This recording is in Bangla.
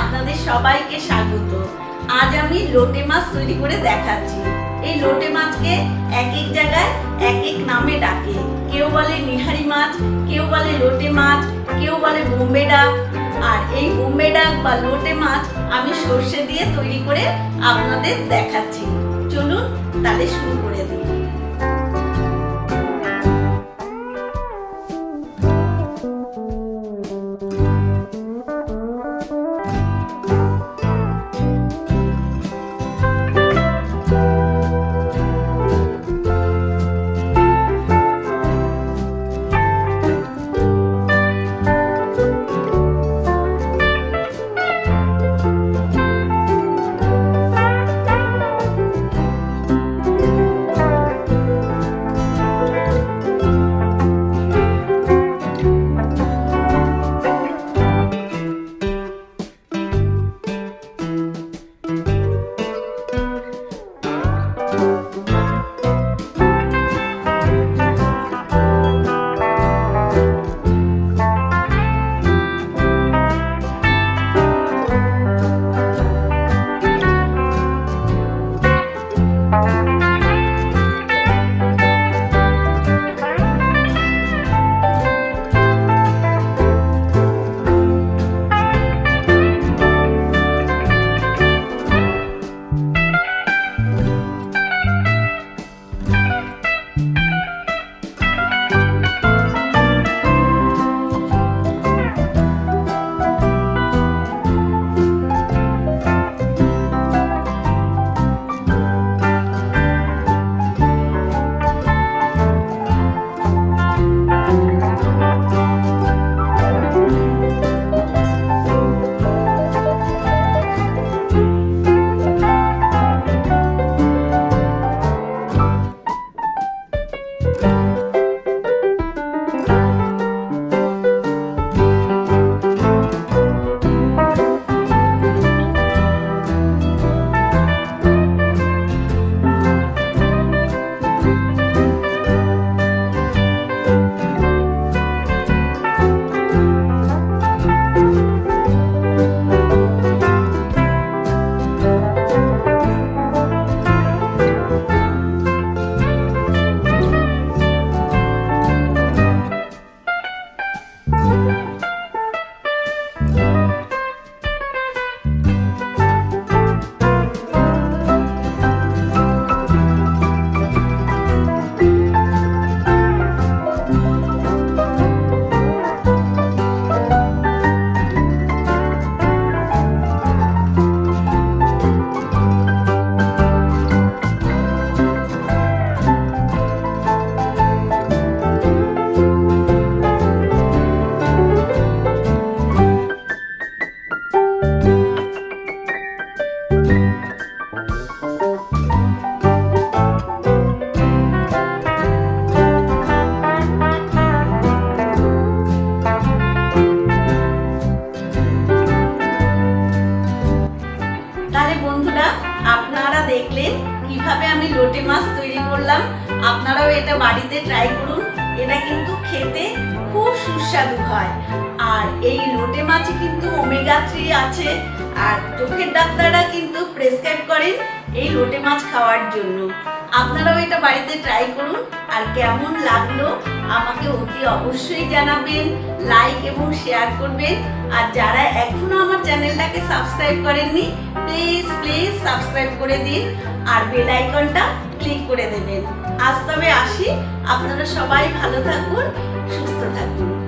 আপনাদের সবাইকে স্বাগত। আজ আমি লোটে মাছ তৈরি করে দেখাচ্ছি। এই লোটে মাছকে এক এক জায়গায় এক এক নামে ডাকে। কেউ বলে নিহারি মাছ, কেউ বলে লোটে মাছ, কেউ বলে বোম্বে ডাক। আর এই বোম্বে ডাক বা লোটে মাছ আমি সর্ষে দিয়ে তৈরি করে আপনাদের দেখাচ্ছি। চলুন তাহলে শুরু করে দিই। লোটে মাছ তৈরি করলাম। আপনারাও এটা বাড়িতে ট্রাই করুন। এটা কিন্তু খেতে খুব সুস্বাদু হয়। আর এই লোটে মাছে কিন্তু ওমেগা থ্রি আছে। আর চোখের ডাক্তাররা কিন্তু প্রেসক্রাইব করেন এই লোটে মাছ খাওয়ার জন্য। আপনারাও এটা বাড়িতে ট্রাই করুন। আর কেমন লাগল আমাকে অতি অবশ্যই জানাবেন লাইক এবং শেয়ার করবেন। আর যারা এখনও আমার চ্যানেলটাকে সাবস্ক্রাইব করেননি প্লিজ প্লিজ সাবস্ক্রাইব করে দিন আর বেল আইকনটা ক্লিক করে দেবেন। আজ তবে আসি। আপনারা সবাই ভালো থাকুন, সুস্থ থাকুন।